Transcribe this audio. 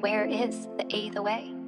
Where is the a the way?